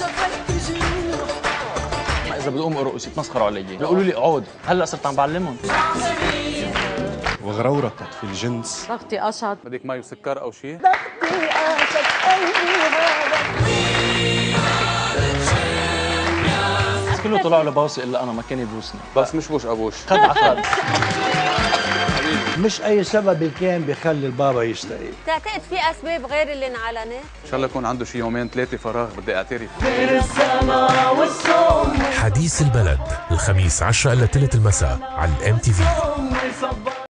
شفت جروح إذا بدي أقوم ارقص يتمسخروا علي بيقولوا لي اقعد هلأ صرت عم بعلمهم. وغرورقت في الجنس. ضغطي قشط بدك مي وسكر أو شيء ضغطي قاشت قلبي هذا بس كله طلع له باوسي إلا أنا ما كان يبوسني. بس مش بوش أبوش. خد عقد مش أي سبب كان بيخلي البابا يشتهي بتعتقد في أسباب غير اللي انعلنت؟ إن شاء الله يكون عنده شي يومين ثلاثة فراغ بدي أعترف. السما والصوم حديث البلد الخميس 10 إلى ثلث المساء على الام تي في